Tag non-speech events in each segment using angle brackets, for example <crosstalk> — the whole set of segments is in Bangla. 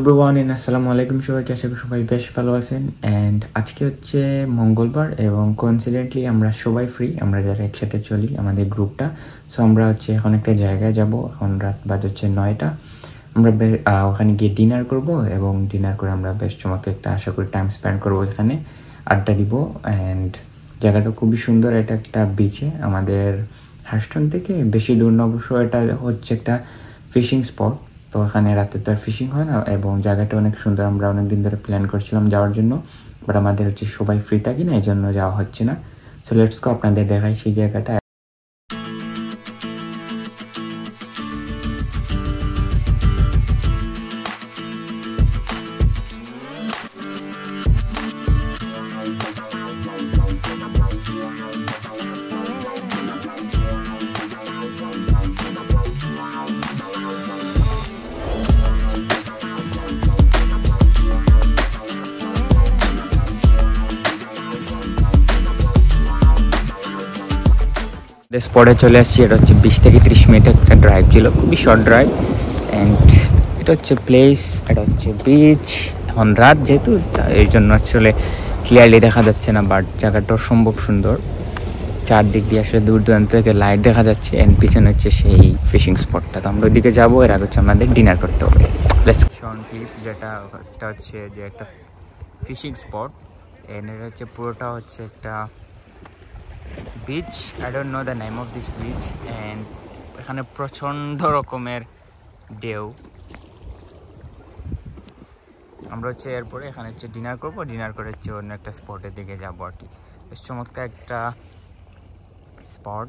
এভরিওয়ান ইন আসসালামু আলাইকুম সবাইকে আশা করি সবাই বেশ ভালো আছেন। অ্যান্ড আজকে হচ্ছে মঙ্গলবার এবং কোইন্সিডেন্টলি আমরা সবাই ফ্রি আমরা যারা একসাথে চলি আমাদের গ্রুপটা। সো আমরা হচ্ছে এখন একটা জায়গায় যাব, এখন রাত বাজ হচ্ছে নয়টা। আমরা ওখানে গিয়ে ডিনার করব এবং ডিনার করে আমরা বেশ চমৎকার একটা আশা করি টাইম স্পেন্ড করব এখানে, আড্ডা দিব। অ্যান্ড জায়গাটা খুবই সুন্দর, এটা একটা বিচে আমাদের হাস্টন থেকে বেশি দূর অবশ্য এটা হচ্ছে একটা ফিশিং স্পট তো ওখানে রাতে তো আর ফিশিং হয় না এবং জায়গাটা অনেক সুন্দর। আমরা অনেক দিন ধরে প্ল্যান করছিলাম যাওয়ার জন্য বাট আমাদের হচ্ছে সবাই ফ্রি থাকি না এই জন্য যাওয়া হচ্ছে না। সো লেটস গো আপনাদের দেখাই সেই জায়গাটা। স্পটে চলে আসছি। এটা হচ্ছে বিশ থেকে ত্রিশ মিনিট একটা ড্রাইভ ছিল, খুবই শর্ট ড্রাইভ অ্যান্ড এটা হচ্ছে প্লেস এটা হচ্ছে বিচ এখন রাত যেহেতু এই জন্য আসলে ক্লিয়ারলি দেখা যাচ্ছে না বাট জায়গাটা অসম্ভব সুন্দর। চারদিক দিয়ে আসলে দূর দূরান্ত থেকে লাইট দেখা যাচ্ছে অ্যান্ড পিছনে হচ্ছে সেই ফিশিং স্পটটা তো আমরা ওইদিকে যাব, এর আগে হচ্ছে আমাদের ডিনার করতে হবে। যেটা হচ্ছে যে একটা ফিশিং স্পট এর হচ্ছে পুরোটা হচ্ছে একটা beach I don't know the name of this beach and এখানে প্রচণ্ড রকমের ঢেউ। আমরা হচ্ছে এরপরে এখানে হচ্ছে ডিনার করব। ডিনার করে হচ্ছে অন্য একটা স্পটের দিকে যাব আর কি। বেশ চমৎকার একটা স্পট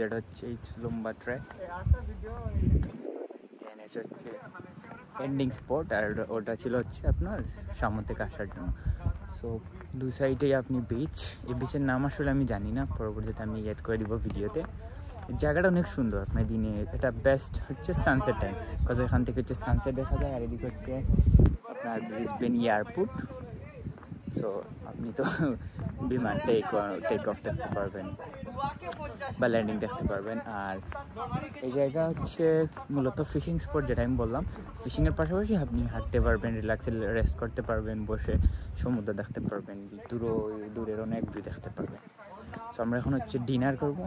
যেটা হচ্ছে এই লম্বা ট্র্যাক এন্ডিং স্পট আর ওটা- ছিল হচ্ছে আপনার সামনে থেকে আসার জন্য। সো দু সাইডেই আপনি বিচ এই বিচের নাম আসলে আমি জানি না, পরবর্তীতে আমি এড করে দিব ভিডিওতে জায়গাটা অনেক সুন্দর, আপনার দিনে এটা বেস্ট হচ্ছে সানসেট টাইম বিকজ এখান থেকে হচ্ছে সানসেট দেখা যায়, আর এদিকে হচ্ছে আপনার ব্রিসবেন এয়ারপোর্ট সো আপনি তো <laughs> বিমান টেক টেক অফ দেখতে পারবেন। বা ল্যান্ডিং দেখতে পারবেন। আর এই জায়গা হচ্ছে মূলত ফিশিং স্পট যেটা আমি বললাম। ফিশিংয়ের পাশাপাশি আপনি হাঁটতে পারবেন রিল্যাক্সে রেস্ট করতে পারবেন, বসে সমুদ্র দেখতে পারবেন দূর দূরের অনেক ভিউ দেখতে পারবেন। সো আমরা এখন হচ্ছে ডিনার করব।